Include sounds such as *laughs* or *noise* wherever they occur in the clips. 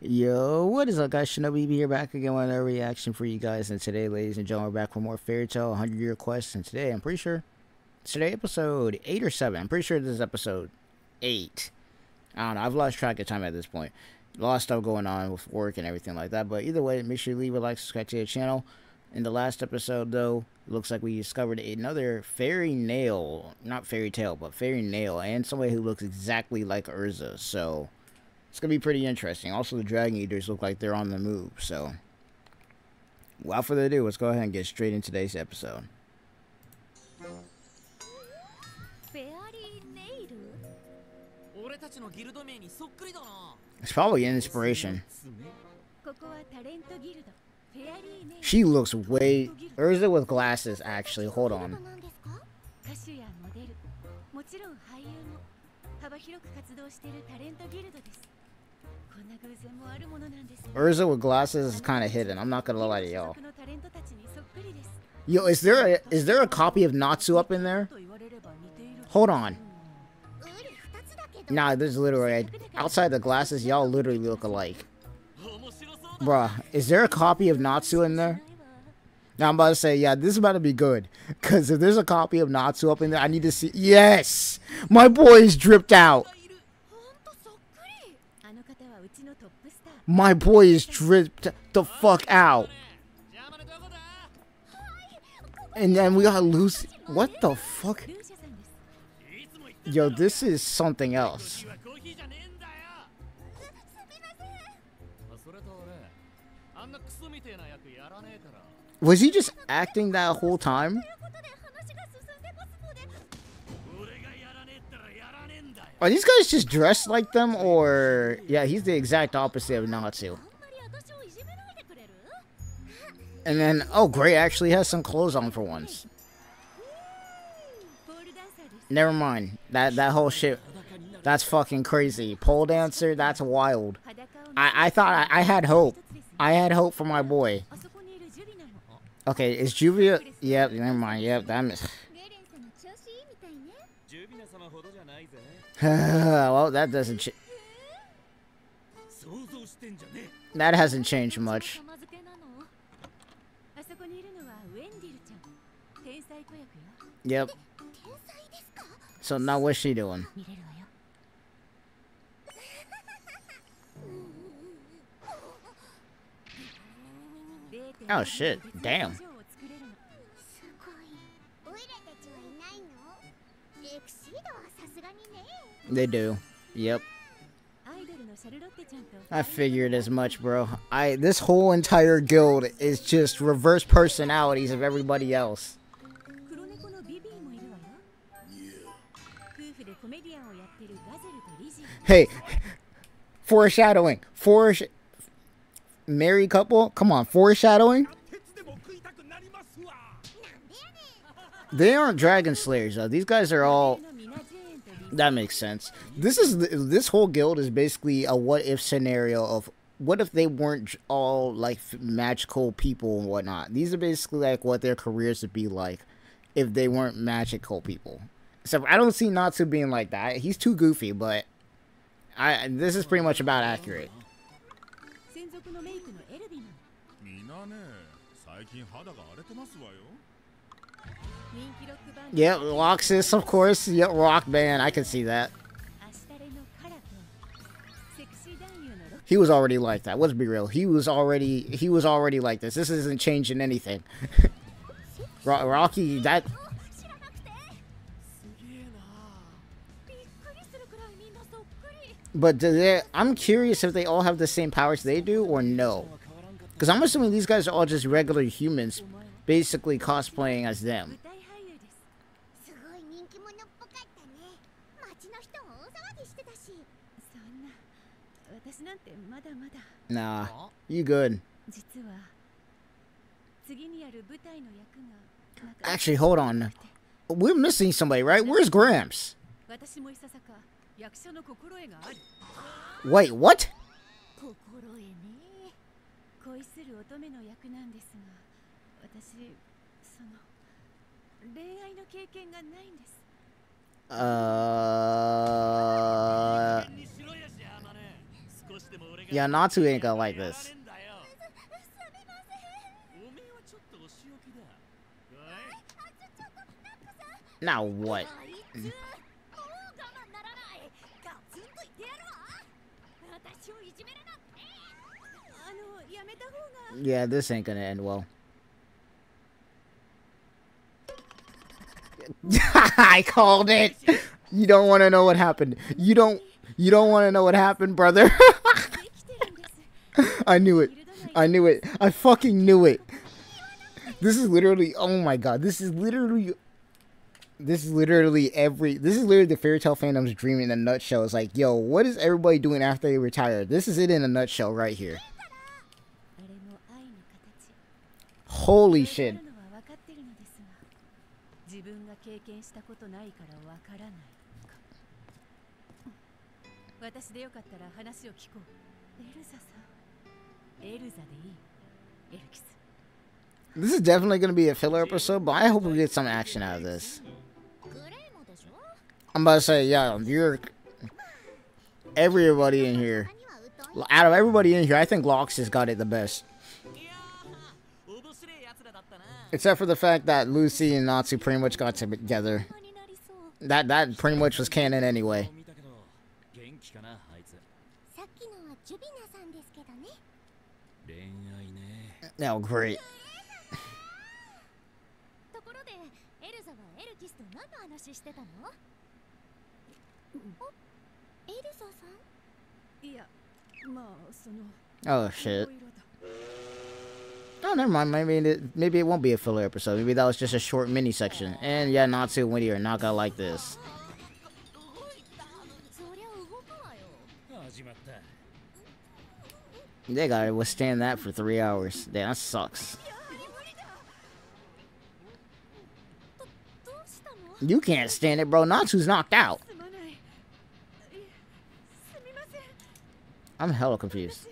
Yo, what is up, guys? Shinobi here back again with another reaction for you guys. And today, ladies and gentlemen, we're back for more Fairy Tail 100 Year Quest. And today, I'm pretty sure, today, episode 8 or 7. I'm pretty sure this is episode 8. I don't know. I've lost track of time at this point. A lot of stuff going on with work and everything like that. But either way, make sure you leave a like, subscribe to the channel. In the last episode, though, looks like we discovered another fairy nail. Not fairy tail, but fairy nail. And somebody who looks exactly like Erza. So it's going to be pretty interesting. Also, the Dragon Eaters look like they're on the move, so... Without further ado, let's go ahead and get straight into today's episode. It's probably an inspiration. She looks way... Erza with glasses, actually. Hold on. Erza with glasses is kind of hidden. I'm not gonna lie to y'all. Yo, is there a is there a copy of Natsu up in there? Hold on. Nah, there's literally outside the glasses. Y'all literally look alike. Bruh, is there a copy of Natsu in there? Now I'm about to say, yeah, this is about to be good. Cause if there's a copy of Natsu up in there, I need to see. Yes, my boy is dripped out. My boy is dripped the fuck out. And then we got Lucy. What the fuck? Yo, this is something else. Was he just acting that whole time? Are these guys just dressed like them, or... Yeah, he's the exact opposite of Natsu. And then, oh, Gray actually has some clothes on for once. Never mind. That that whole shit, that's fucking crazy. Pole dancer, that's wild. I, I thought, I, I had hope. I had hope for my boy. Okay, is Juvia... Yep, never mind. Yep, that... *laughs* well, that doesn't That hasn't changed much. Yep. So now what's she doing? Oh shit, damn. They do. Yep. I figured as much, bro. I this whole entire guild is just reverse personalities of everybody else. Hey, foreshadowing. Foresh married couple? Come on, foreshadowing? They aren't dragon slayers though. These guys are all that makes sense. This is this whole guild is basically a what if scenario of what if they weren't all like magical people and whatnot. These are basically like what their careers would be like if they weren't magical people. So I don't see Natsu being like that. He's too goofy, but I this is pretty much about accurate. Yep, Roxas, of course. Yep, rock band. I can see that. He was already like that. Let's be real. He was already he was already like this. This isn't changing anything. *laughs* Rocky, that. But they, I'm curious if they all have the same powers they do or no. Because I'm assuming these guys are all just regular humans, basically cosplaying as them. Nah, you good. Actually, hold on. We're missing somebody, right? Where's Gramps? Wait, what? 恋する乙女の役なんですが私その恋愛の経験がないんですあー Yeah, Natsu ain't gonna like this. Now what? Yeah, this ain't gonna end well. *laughs* I called it. You don't want to know what happened. You don't. You don't want to know what happened, brother. *laughs* I knew it. I knew it. I fucking knew it. This is literally. Oh my god. This is literally. This is literally every. This is literally the Fairy Tail fandom's dream in a nutshell. It's like, yo, what is everybody doing after they retire? This is it in a nutshell right here. Holy shit. This is definitely going to be a filler episode, but I hope we get some action out of this. I'm about to say, yeah, you're... Everybody in here. Out of everybody in here, I think Laxus got it the best. Except for the fact that Lucy and Natsu pretty much got together. That that pretty much was canon anyway. Oh, great. Oh shit. Oh, never mind. Maybe it, maybe it won't be a filler episode. Maybe that was just a short mini section. And yeah, Natsu Wendy are not gonna like this. Oh, They gotta withstand that for three hours. Damn, that sucks. You can't stand it, bro. Natsu's knocked out. I'm hella confused.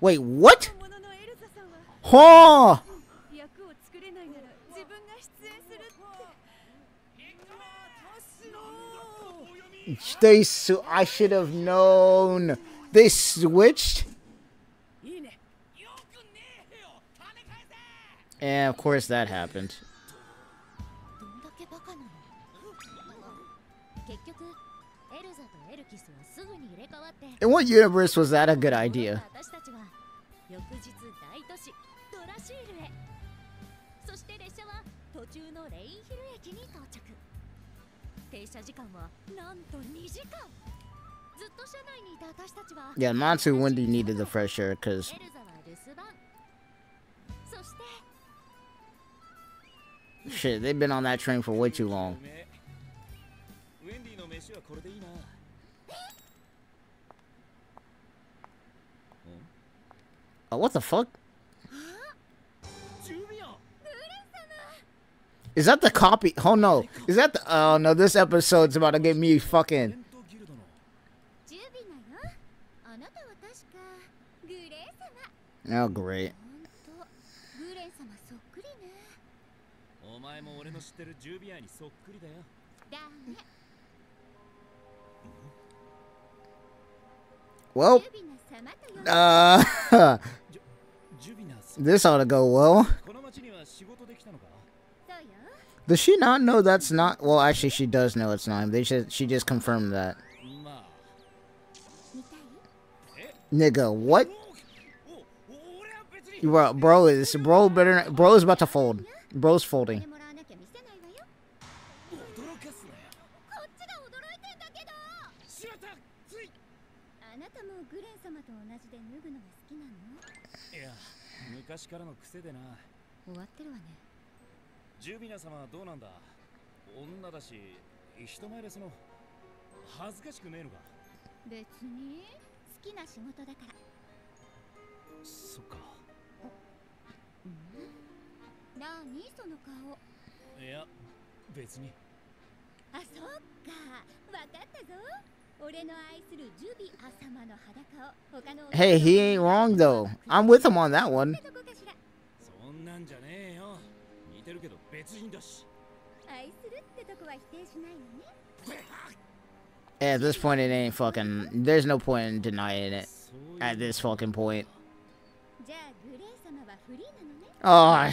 Wait, what? Huh! They I should have known. They switched. And of course that happened. In what universe was that a good idea? Yeah, Natsu Wendy needed the fresh air because Shit, they've been on that train for way too long. Oh, what the fuck? Is that the copy? Oh no. Is that the Oh no, this episode's about to get me fucking Oh great. Well, uh, this ought to go well. Does she not know that's not? Well, actually, she does know it's not. They just she just confirmed that. Nigga, what? Bro, bro is bro better. Bro is about to fold. Bro's folding. からの癖でな終わってるわねジュビナ様はどうなんだ女だし人前でその恥ずかしくねえのか別に好きな仕事だからそっかうなんだ女だし人前でその恥ずかしくねえのか別に好きな仕事だからそっか何その顔いや別にあそっかわかったぞ俺の愛するジュビア様の裸を他の Hey, he ain't wrong though. I'm with him on that one. そんなんじゃねえよてるけど別人だし愛するってとこは否定しないのね At this point, it ain't fucking. There's no point in denying it. At this fucking point. じゃあグレイ様はフリーなのね Oh.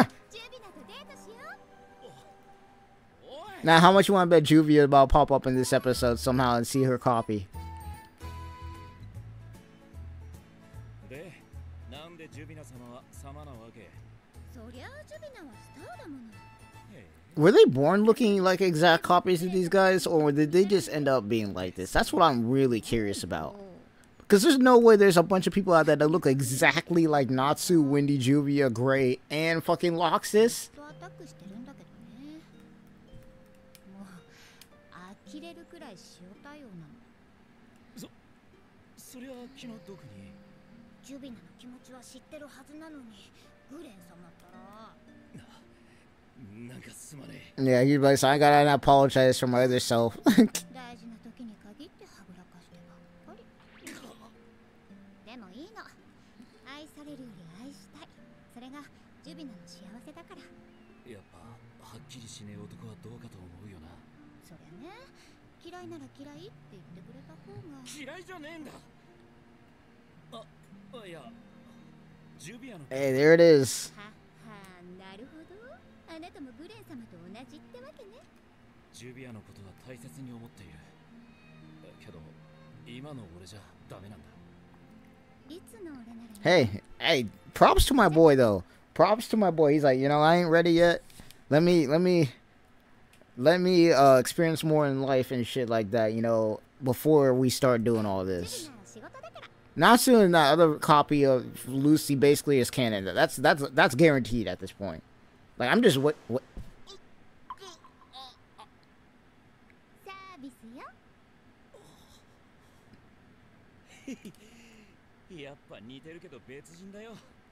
*laughs* now, how much you want to bet Juvia about pop up in this episode somehow and see her copy? Were they born looking like exact copies of these guys, or did they just end up being like this? That's what I'm really curious about. Because there's no way there's a bunch of people out there that look exactly like Natsu, Wendy, Juvia, Gray, and fucking Laxus. Yeah, you'd be like, so I gotta apologize for my other self. いなら嫌いって言ってくれた方が嫌いじゃねえんだああいやジュビアの hey, there it is. ははなるほどあなたもグレン様と同じってわけねジュビアのことは大切に思っているけど今の俺じゃダメなんだいつの俺なら Hey, hey, props to my boy though. Props to my boy. He's like, you know, I ain't ready yet. Let me, let me, let me uh, experience more in life and shit like that, you know, before we start doing all this. Not soon. that other copy of Lucy basically is canon. That's that's that's guaranteed at this point. Like I'm just what what. *laughs*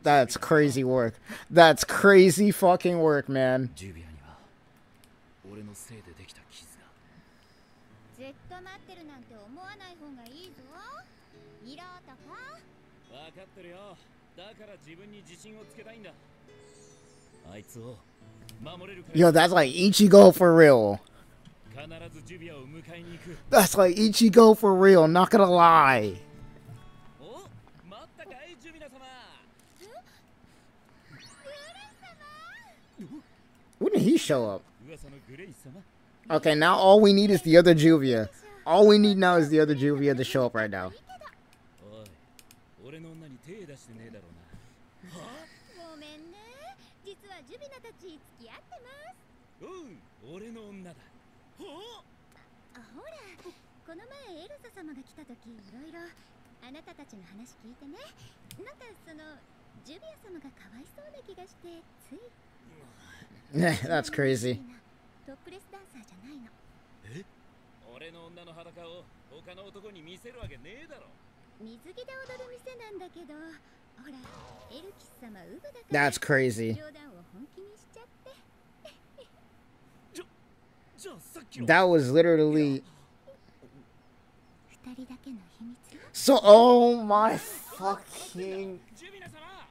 That's crazy work. That's crazy fucking work, man. ジュビアには俺のせいでできた傷がずっと待ってるなんて思わない方がいいぞ色とか分かってるよだから自分に自信をつけたいんだあいつを守れるか Yo, that's like Ichigo for real. 必ずジュビアを迎えに行く That's like Ichigo for real. Not gonna lie. お待ったかいジュビナ様 When did he show up? Okay, now all we need is the other Juvia. All we need now is the other Juvia to show up right now. *laughs* *laughs* That's crazy. トップレスダンサーじゃないの俺の女の裸を他の男に見せるわけねえだろ水着で踊る店なんだけどほらエルキス様ウブだから That's crazy. 冗談を本気にしちゃってじゃあさっきの That was literally 二人だけの秘密よ so. Oh my fucking. ジュビナ様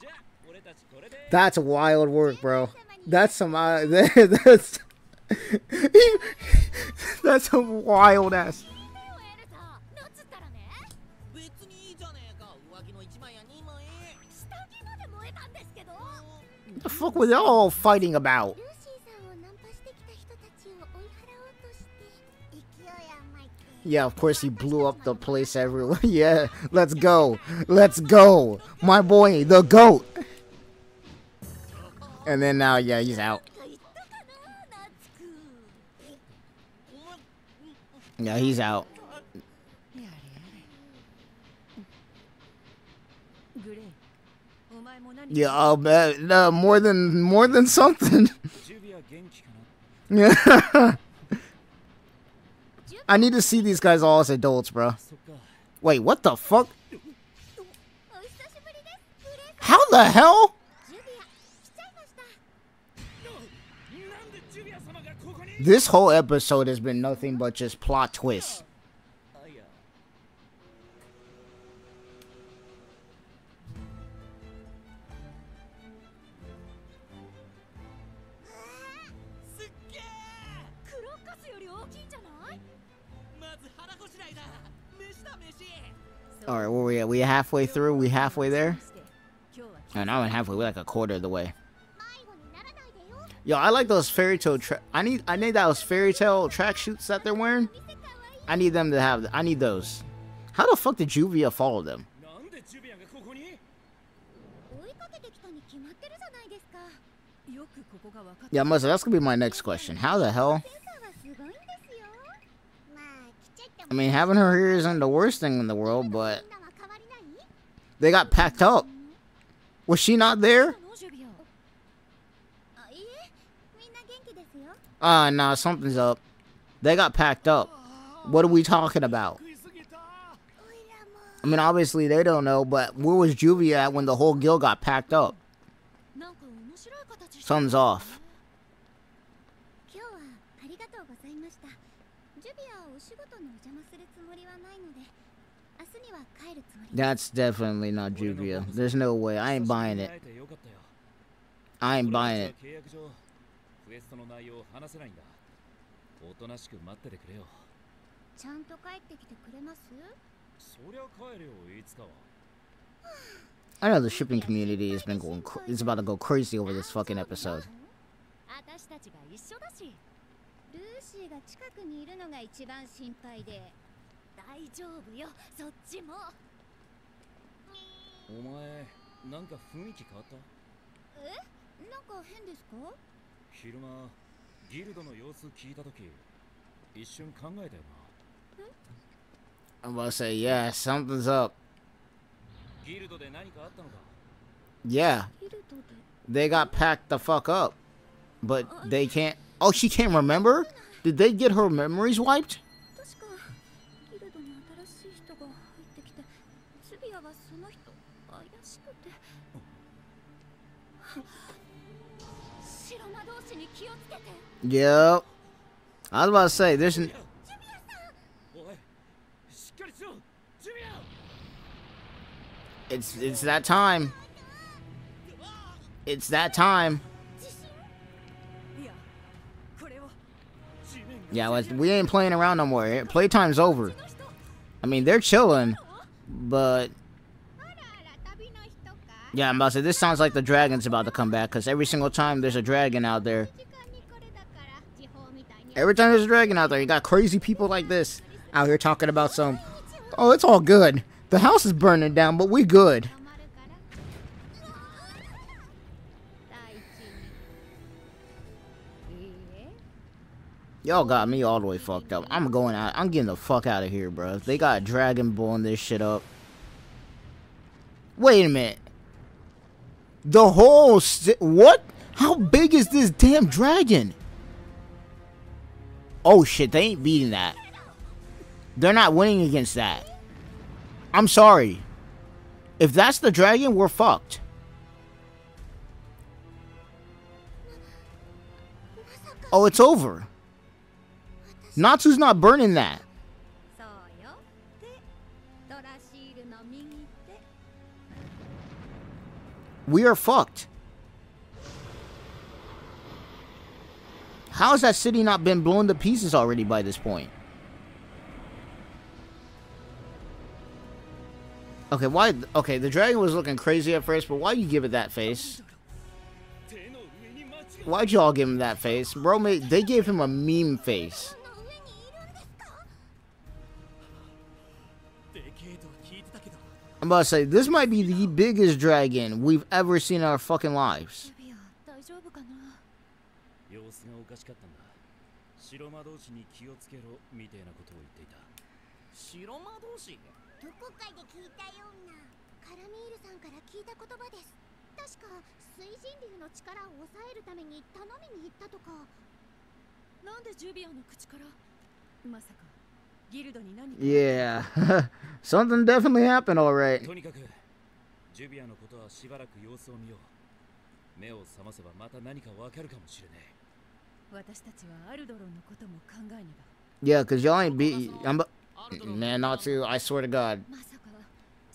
じゃあ俺たちこれで That's wild work, bro. That's some. Uh, *laughs* that's. *laughs* That's a wild ass. What the fuck were they all fighting about? Yeah, of course he blew up the place everywhere. *laughs* yeah, let's go. Let's go. My boy, the goat. And then now, yeah, he's out. Yeah, he's out. Yeah, I'll bet. No, more than more than something. Yeah. *laughs* I need to see these guys all as adults, bro. Wait, what the fuck? How the hell? This whole episode has been nothing but just plot twists. All right, where we at? We halfway through. We halfway there. No, not halfway. We're like a quarter of the way. Yo, I like those fairy tail. I need I need those fairy tail track suits that they're wearing. I need them to have. I need those. How the fuck did Juvia follow them? Yeah, Musa, that's gonna be my next question. How the hell? I mean, having her here isn't the worst thing in the world, but they got packed up. Was she not there? Ah, uh, nah, something's up. They got packed up. What are we talking about? I mean, obviously they don't know, but where was Juvia at when the whole guild got packed up? Something's off. That's definitely not Juvia. There's no way. I ain't buying it. I ain't buying it. エストの内容を話せないんだ。おとなしく待っててくれよ。ちゃんと帰ってきてくれます？そりゃ帰るよいつかは。I know the shipping community has been going. Is about to go crazy over this fucking episode. 私たちが一緒だし。ルーシーが近くにいるのが一番心配で。大丈夫よそっちも。お前なんか雰囲気変わった？え？なんか変ですか？昼間ギルドの様子聞いた時一瞬考えたよ I'm about to say, yeah, something's up. なギルドで何かあったのか Yeah, ギルドで they got packed the fuck up. But they can't. Oh, she can't remember? Did they get her memories wiped? 確かギルドに新しい人が入ってきてツビアはその人怪しくて Yep. I was about to say, there's... N it's, it's that time. It's that time. Yeah, we ain't playing around no more. Playtime's over. I mean, they're chilling, but yeah, I'm about to say, this sounds like the dragon's about to come back, because every single time there's a dragon out there. Every time there's a dragon out there, you got crazy people like this out here talking about some, oh, it's all good. The house is burning down, but we good. Y'all got me all the way fucked up. I'm going out. I'm getting the fuck out of here, bro. They got Dragon Ball this shit up. Wait a minute. The whole what? How big is this damn dragon? Oh shit, they ain't beating that. They're not winning against that. I'm sorry. If that's the dragon, we're fucked. Oh, it's over. Natsu's not burning that. we are fucked. How has that city not been blown to pieces already by this point? Okay, why? Okay, the dragon was looking crazy at first, but why you give it that face? Why'd y'all give him that face? Bro, mate, they gave him a meme face. I'm about to say this might be the biggest dragon we've ever seen in our fucking lives. ジュビア大丈夫かな様子がおかしかったんだ白魔同士に気をつけろみたいなことを言っていた白魔同士どこかで聞いたようなカラミールさんから聞いた言葉です確か水神竜の力を抑えるために頼みに行ったとかなんでジュビアの口からまさか Yeah, *laughs* something definitely happened, alright. とにかくジュビアのことはしばらく様子を見よう目を覚ませばまた何かわかるかもしれね私たちはアルドロンのことも考えね Yeah, cause y'all ain't beat. I'm, man, not to. I swear to God, まさか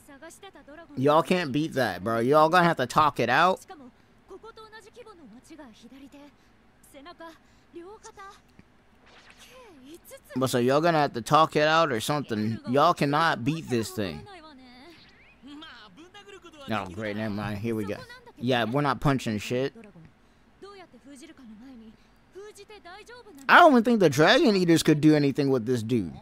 探してたドラゴン y'all can't beat that, bro. Y'all gonna have to talk it out. But so y'all gonna have to talk it out or something. Y'all cannot beat this thing. Oh, great, never mind. Here we go. Yeah, we're not punching shit. I don't even think the Dragon Eaters could do anything with this dude.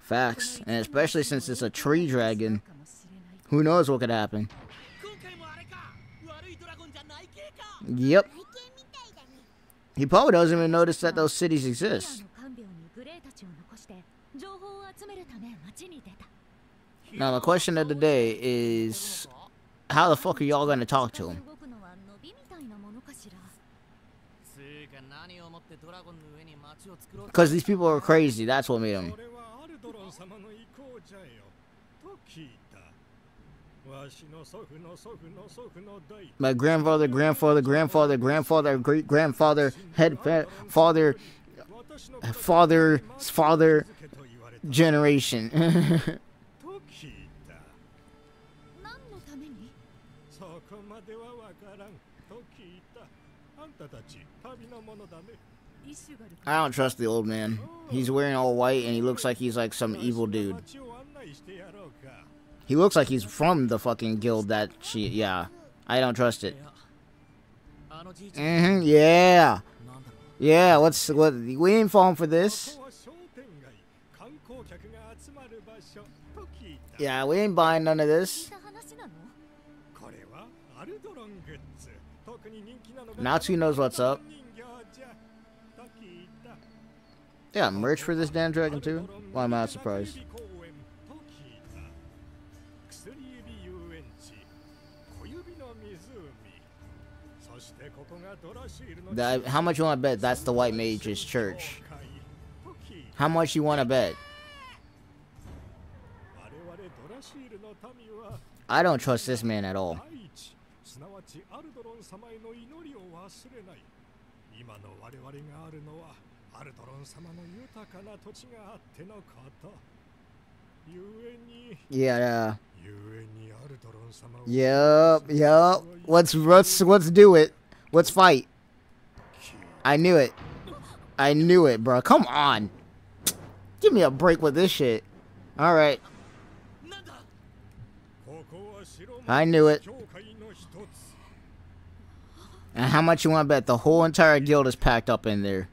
Facts. And especially since it's a tree dragon. Who knows what could happen. Yep. He probably doesn't even notice that those cities exist. Now the question of the day is, how the fuck are y'all gonna talk to him? Because these people are crazy, that's what made them. My grandfather, grandfather, grandfather, grandfather, great grandfather, head father, father's father generation. *laughs* I don't trust the old man. He's wearing all white and he looks like he's like some evil dude. He looks like he's from the fucking guild that she. Yeah, I don't trust it. Mm-hmm. Yeah, yeah. What's what? We ain't falling for this. Yeah, we ain't buying none of this. Natsu knows what's up. Yeah, merch for this damn dragon too? Why am I surprised? That, how much you want to bet that's the white mage's church? How much you want to bet? I don't trust this man at all. Yeah. yeah. Yep. Yep. Let's let's let's do it. Let's fight. I knew it. I knew it, bro. Come on. Give me a break with this shit. Alright. I knew it. And how much you want to bet? The whole entire guild is packed up in there.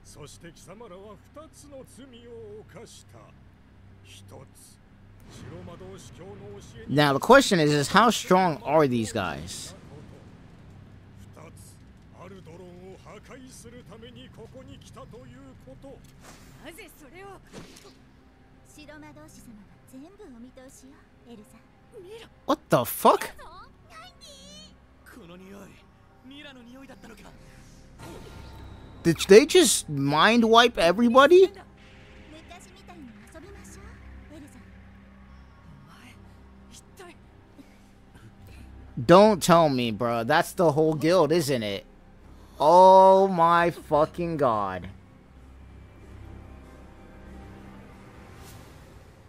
Now the question is, is how strong are these guys? What the fuck? Did they just mind wipe everybody? Don't tell me, bro. That's the whole guild, isn't it? Oh my fucking god.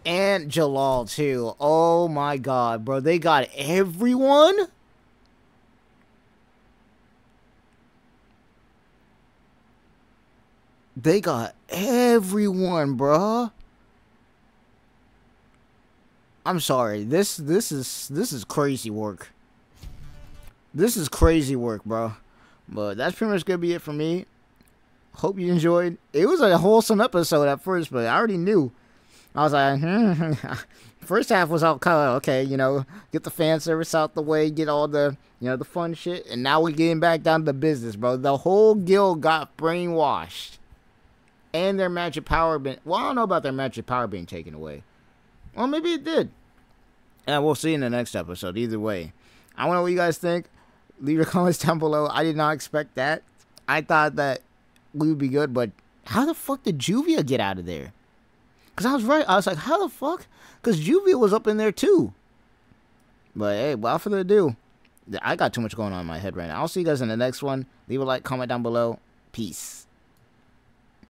And Jellal too. Oh my god, bro. They got everyone? They got everyone, bro. I'm sorry. This this is this is crazy work. This is crazy work, bro. But that's pretty much gonna be it for me. Hope you enjoyed. It was a wholesome episode at first, but I already knew. I was like, hmm. *laughs* first half was all of okay, you know, get the fan service out the way, get all the you know the fun shit, and now we're getting back down to business, bro. The whole guild got brainwashed, and their magic power been. Well, I don't know about their magic power being taken away. Well, maybe it did. And we'll see in the next episode. Either way, I want to know what you guys think. Leave your *laughs* comments down below. I did not expect that. I thought that we would be good, but how the fuck did Juvia get out of there? Because I was right. I was like, how the fuck? Because Juvia was up in there too. But hey, without further ado, I got too much going on in my head right now. I'll see you guys in the next one. Leave a like, comment down below. Peace.